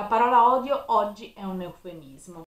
La parola odio oggi è un eufemismo.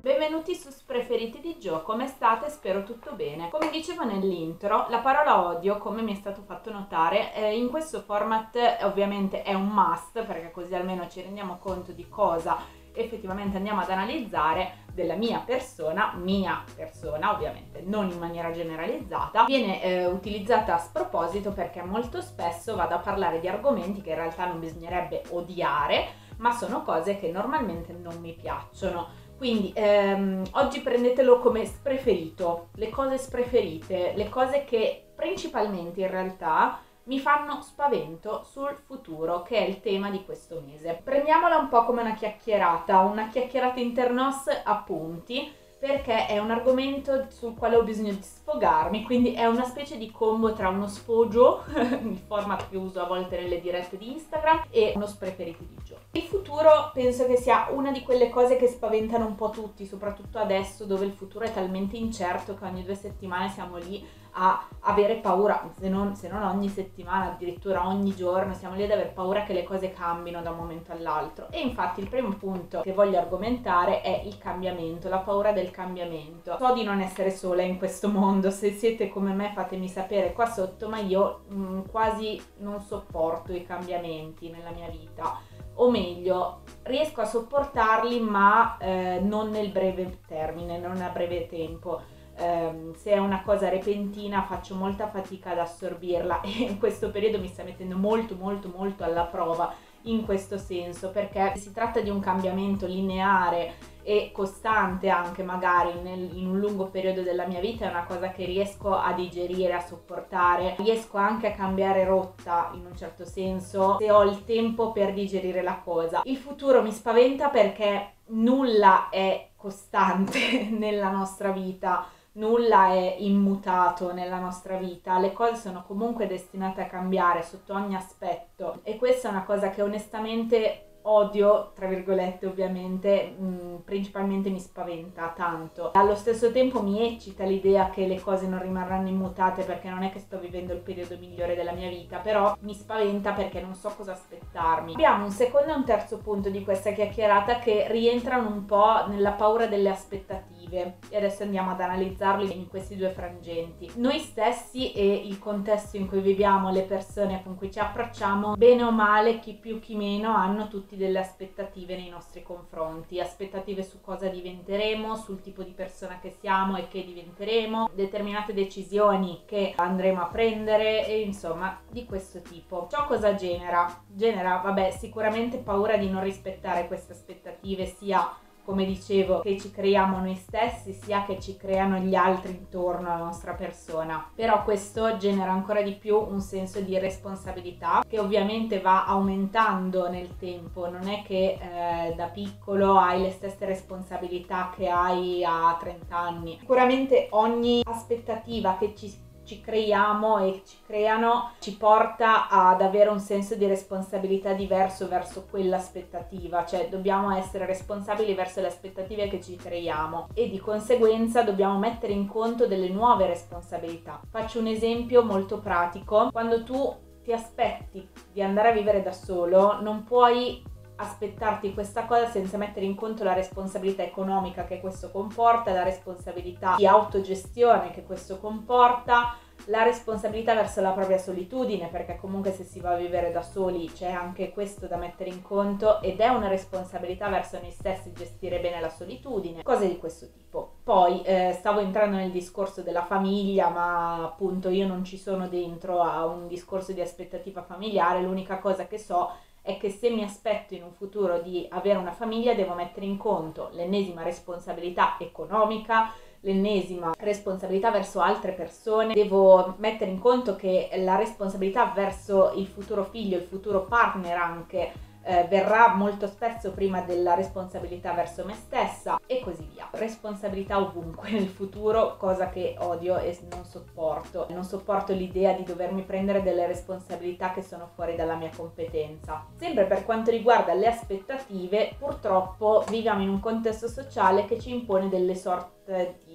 Benvenuti su Preferiti di Gio, come state? Spero tutto bene. Come dicevo nell'intro, la parola odio, come mi è stato fatto notare, eh, in questo format ovviamente è un must, perché così almeno ci rendiamo conto di cosa effettivamente andiamo ad analizzare della mia persona, mia persona ovviamente, non in maniera generalizzata, viene eh, utilizzata a sproposito perché molto spesso vado a parlare di argomenti che in realtà non bisognerebbe odiare, ma sono cose che normalmente non mi piacciono. Quindi ehm, oggi prendetelo come spreferito, le cose spreferite, le cose che principalmente in realtà mi fanno spavento sul futuro, che è il tema di questo mese. Prendiamola un po' come una chiacchierata, una chiacchierata internos a punti perché è un argomento sul quale ho bisogno di sfogarmi, quindi è una specie di combo tra uno sfoggio, il format che uso a volte nelle dirette di Instagram, e uno spreferiti di gioco. Il futuro penso che sia una di quelle cose che spaventano un po' tutti, soprattutto adesso dove il futuro è talmente incerto che ogni due settimane siamo lì a avere paura, se non, se non, ogni settimana, addirittura ogni giorno, siamo lì ad avere paura che le cose cambino da un momento all'altro. E infatti il primo punto che voglio argomentare è il cambiamento, la paura del cambiamento. So di non essere sola in questo mondo, se siete come me fatemi sapere qua sotto, ma io mh, mm, quasi non sopporto i cambiamenti nella mia vita. O meglio, riesco a sopportarli ma eh, non nel breve termine, non a breve tempo ehm, se è una cosa repentina faccio molta fatica ad assorbirla e in questo periodo mi sta mettendo molto molto molto alla prova in questo senso perché si tratta di un cambiamento lineare e costante anche magari nel, in un lungo periodo della mia vita è una cosa che riesco a digerire, a sopportare, riesco anche a cambiare rotta in un certo senso se ho il tempo per digerire la cosa. Il futuro mi spaventa perché nulla è costante nella nostra vita nulla è immutato nella nostra vita, le cose sono comunque destinate a cambiare sotto ogni aspetto. E questa è una cosa che onestamente odio, tra virgolette ovviamente, mh, mm, principalmente mi spaventa tanto. Allo stesso tempo mi eccita l'idea che le cose non rimarranno immutate perché non è che sto vivendo il periodo migliore della mia vita, però mi spaventa perché non so cosa aspettarmi. Abbiamo un secondo e un terzo punto di questa chiacchierata che rientrano un po' nella paura delle aspettative e adesso andiamo ad analizzarli in questi due frangenti. Noi stessi e il contesto in cui viviamo, le persone con cui ci approcciamo, bene o male, chi più chi meno, hanno tutti delle aspettative nei nostri confronti, aspettative su cosa diventeremo, sul tipo di persona che siamo e che diventeremo, determinate decisioni che andremo a prendere e insomma di questo tipo. Ciò cosa genera? Genera, vabbè, sicuramente paura di non rispettare queste aspettative sia come dicevo, che ci creiamo noi stessi, sia che ci creano gli altri intorno alla nostra persona. Però questo genera ancora di più un senso di responsabilità che ovviamente va aumentando nel tempo, non è che eh, da piccolo hai le stesse responsabilità che hai a 30 anni. Sicuramente ogni aspettativa che ci ci creiamo e ci creano ci porta ad avere un senso di responsabilità diverso verso quell'aspettativa, cioè dobbiamo essere responsabili verso le aspettative che ci creiamo e di conseguenza dobbiamo mettere in conto delle nuove responsabilità. Faccio un esempio molto pratico, quando tu ti aspetti di andare a vivere da solo, non puoi aspettarti questa cosa senza mettere in conto la responsabilità economica che questo comporta, la responsabilità di autogestione che questo comporta, la responsabilità verso la propria solitudine, perché comunque se si va a vivere da soli c'è anche questo da mettere in conto ed è una responsabilità verso noi stessi gestire bene la solitudine, cose di questo tipo. Poi eh, stavo entrando nel discorso della famiglia, ma appunto io non ci sono dentro a un discorso di aspettativa familiare, l'unica cosa che so è che se mi aspetto in un futuro di avere una famiglia devo mettere in conto l'ennesima responsabilità economica, l'ennesima responsabilità verso altre persone, devo mettere in conto che la responsabilità verso il futuro figlio, il futuro partner anche eh, verrà molto spesso prima della responsabilità verso me stessa e così via. Responsabilità ovunque nel futuro, cosa che odio e non sopporto. Non sopporto l'idea di dovermi prendere delle responsabilità che sono fuori dalla mia competenza. Sempre per quanto riguarda le aspettative, purtroppo viviamo in un contesto sociale che ci impone delle sorte di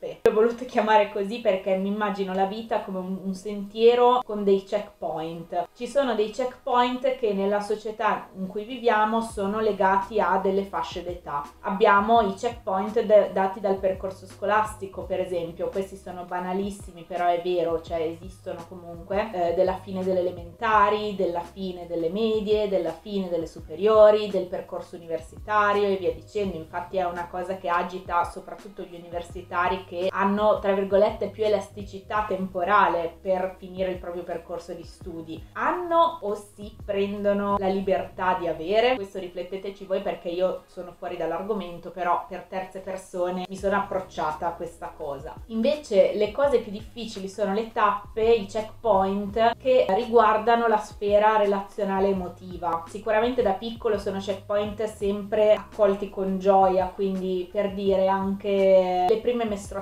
tappe. L'ho voluto chiamare così perché mi immagino la vita come un, un sentiero con dei checkpoint. Ci sono dei checkpoint che nella società in cui viviamo sono legati a delle fasce d'età. Abbiamo i checkpoint de- dati dal percorso scolastico, per esempio, questi sono banalissimi, però è vero, cioè esistono comunque, eh, della fine delle elementari, della fine delle medie, della fine delle superiori, del percorso universitario e via dicendo. Infatti è una cosa che agita soprattutto gli universitari che hanno, tra virgolette, più elasticità temporale per finire il proprio percorso di studi. Hanno o si prendono la libertà di avere? Questo rifletteteci voi perché io sono fuori dall'argomento, però per terze persone mi sono approcciata a questa cosa. Invece le cose più difficili sono le tappe, i checkpoint che riguardano la sfera relazionale emotiva. Sicuramente da piccolo sono checkpoint sempre accolti con gioia, quindi per dire anche le prime mestruazioni.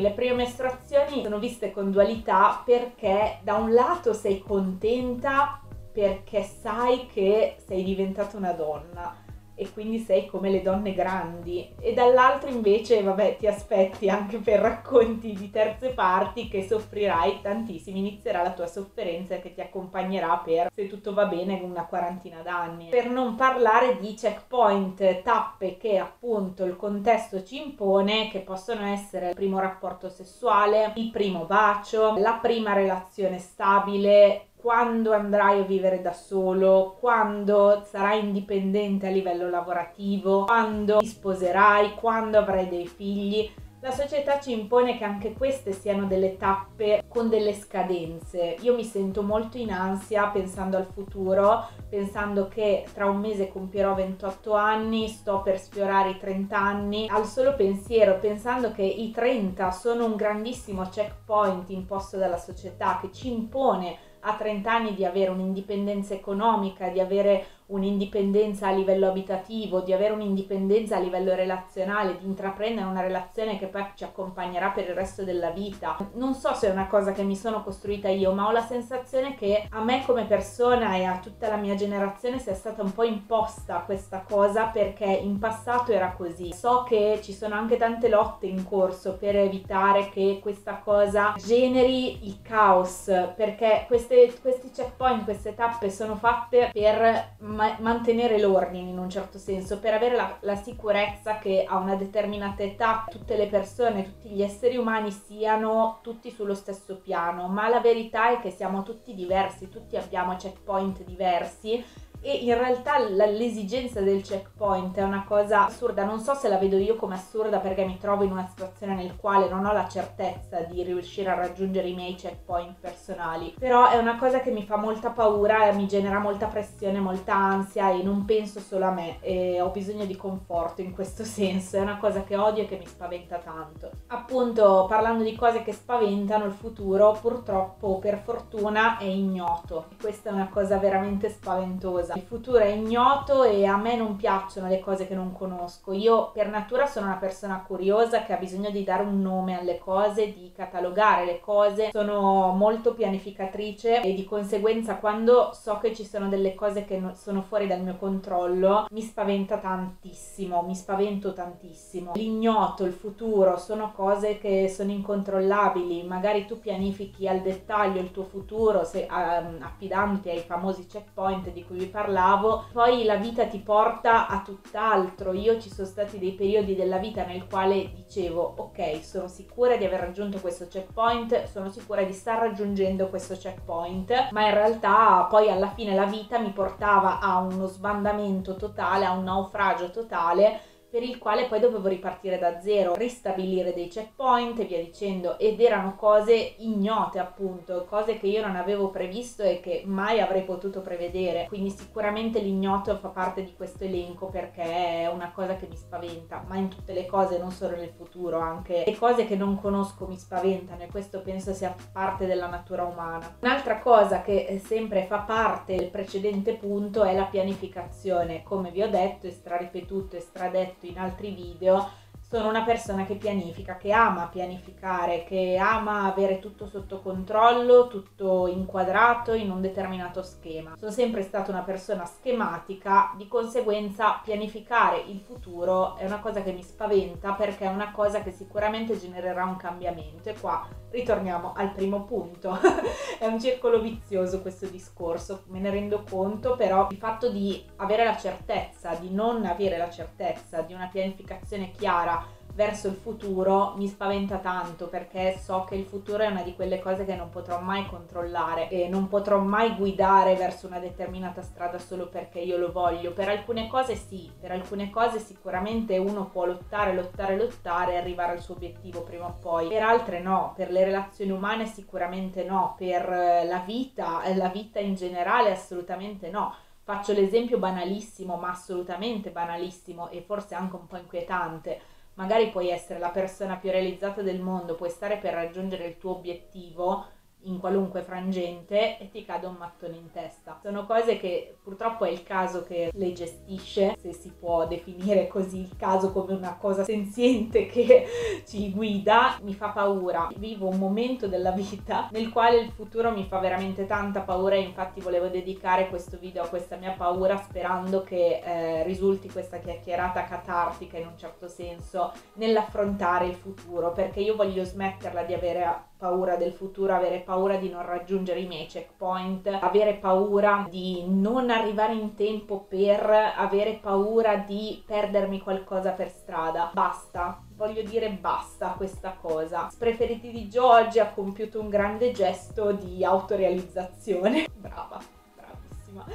Le prime mestruazioni sono viste con dualità perché da un lato sei contenta perché sai che sei diventata una donna e quindi sei come le donne grandi. E dall'altro invece vabbè ti aspetti anche per racconti di terze parti che soffrirai tantissimo. Inizierà la tua sofferenza che ti accompagnerà per se tutto va bene una quarantina d'anni. Per non parlare di checkpoint tappe che appunto il contesto ci impone che possono essere il primo rapporto sessuale il primo bacio la prima relazione stabile quando andrai a vivere da solo, quando sarai indipendente a livello lavorativo, quando ti sposerai, quando avrai dei figli. La società ci impone che anche queste siano delle tappe con delle scadenze. Io mi sento molto in ansia pensando al futuro, pensando che tra un mese compierò 28 anni, sto per sfiorare i 30 anni, al solo pensiero, pensando che i 30 sono un grandissimo checkpoint imposto dalla società che ci impone a 30 anni di avere un'indipendenza economica, di avere un'indipendenza a livello abitativo, di avere un'indipendenza a livello relazionale, di intraprendere una relazione che poi ci accompagnerà per il resto della vita. Non so se è una cosa che mi sono costruita io, ma ho la sensazione che a me come persona e a tutta la mia generazione sia stata un po' imposta questa cosa perché in passato era così. So che ci sono anche tante lotte in corso per evitare che questa cosa generi il caos, perché queste, questi checkpoint, queste tappe sono fatte per ma- mantenere l'ordine in un certo senso, per avere la, la sicurezza che a una determinata età tutte le persone, tutti gli esseri umani siano tutti sullo stesso piano, ma la verità è che siamo tutti diversi, tutti abbiamo checkpoint diversi e in realtà l'esigenza del checkpoint è una cosa assurda, non so se la vedo io come assurda perché mi trovo in una situazione nel quale non ho la certezza di riuscire a raggiungere i miei checkpoint personali, però è una cosa che mi fa molta paura e mi genera molta pressione, molta ansia e non penso solo a me. E ho bisogno di conforto in questo senso, è una cosa che odio e che mi spaventa tanto. Appunto, parlando di cose che spaventano, il futuro purtroppo per fortuna è ignoto. Questa è una cosa veramente spaventosa il futuro è ignoto e a me non piacciono le cose che non conosco. Io per natura sono una persona curiosa che ha bisogno di dare un nome alle cose, di catalogare le cose. Sono molto pianificatrice e di conseguenza quando so che ci sono delle cose che sono fuori dal mio controllo mi spaventa tantissimo, mi spavento tantissimo. L'ignoto, il futuro sono cose che sono incontrollabili. Magari tu pianifichi al dettaglio il tuo futuro se, um, affidandoti ai famosi checkpoint di cui vi parlo parlavo, poi la vita ti porta a tutt'altro. Io ci sono stati dei periodi della vita nel quale dicevo, ok, sono sicura di aver raggiunto questo checkpoint, sono sicura di star raggiungendo questo checkpoint, ma in realtà poi alla fine la vita mi portava a uno sbandamento totale, a un naufragio totale per il quale poi dovevo ripartire da zero, ristabilire dei checkpoint e via dicendo ed erano cose ignote appunto, cose che io non avevo previsto e che mai avrei potuto prevedere, quindi sicuramente l'ignoto fa parte di questo elenco perché è una cosa che mi spaventa, ma in tutte le cose, non solo nel futuro, anche le cose che non conosco mi spaventano e questo penso sia parte della natura umana. Un'altra cosa che sempre fa parte del precedente punto è la pianificazione, come vi ho detto e straripetuto e stradetto in altri video sono una persona che pianifica, che ama pianificare, che ama avere tutto sotto controllo, tutto inquadrato in un determinato schema. Sono sempre stata una persona schematica, di conseguenza pianificare il futuro è una cosa che mi spaventa perché è una cosa che sicuramente genererà un cambiamento e qua ritorniamo al primo punto. è un circolo vizioso questo discorso, me ne rendo conto, però il fatto di avere la certezza, di non avere la certezza di una pianificazione chiara verso il futuro mi spaventa tanto perché so che il futuro è una di quelle cose che non potrò mai controllare e non potrò mai guidare verso una determinata strada solo perché io lo voglio. Per alcune cose sì, per alcune cose sicuramente uno può lottare, lottare, lottare e arrivare al suo obiettivo prima o poi. Per altre no, per le relazioni umane sicuramente no, per eh, la vita, eh, la vita in generale assolutamente no. Faccio l'esempio banalissimo, ma assolutamente banalissimo e forse anche un po' inquietante magari puoi essere la persona più realizzata del mondo, puoi stare per raggiungere il tuo obiettivo, in qualunque frangente e ti cade un mattone in testa. Sono cose che purtroppo è il caso che le gestisce, se si può definire così il caso come una cosa senziente che ci guida, mi fa paura. Vivo un momento della vita nel quale il futuro mi fa veramente tanta paura e infatti volevo dedicare questo video a questa mia paura sperando che eh, risulti questa chiacchierata catartica in un certo senso nell'affrontare il futuro perché io voglio smetterla di avere paura del futuro, avere paura di non raggiungere i miei checkpoint, avere paura di non arrivare in tempo per avere paura di perdermi qualcosa per strada. Basta, voglio dire basta a questa cosa. Spreferiti di Gio oggi ha compiuto un grande gesto di autorealizzazione. Brava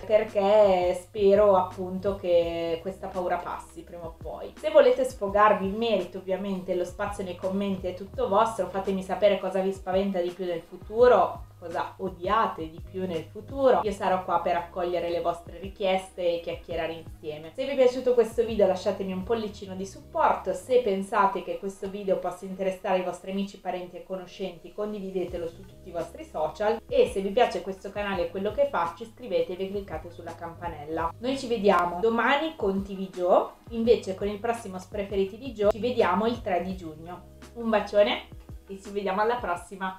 perché? spero appunto che questa paura passi prima o poi. Se volete sfogarvi in merito ovviamente lo spazio nei commenti è tutto vostro, fatemi sapere cosa vi spaventa di più nel futuro cosa odiate di più nel futuro. Io sarò qua per accogliere le vostre richieste e chiacchierare insieme. Se vi è piaciuto questo video lasciatemi un pollicino di supporto, se pensate che questo video possa interessare i vostri amici, parenti e conoscenti condividetelo su tutti i vostri social e se vi piace questo canale e quello che faccio iscrivetevi e cliccate sulla campanella. Noi ci vediamo domani con TV Joe, invece con il prossimo Spreferiti di Joe ci vediamo il 3 di giugno. Un bacione e ci vediamo alla prossima!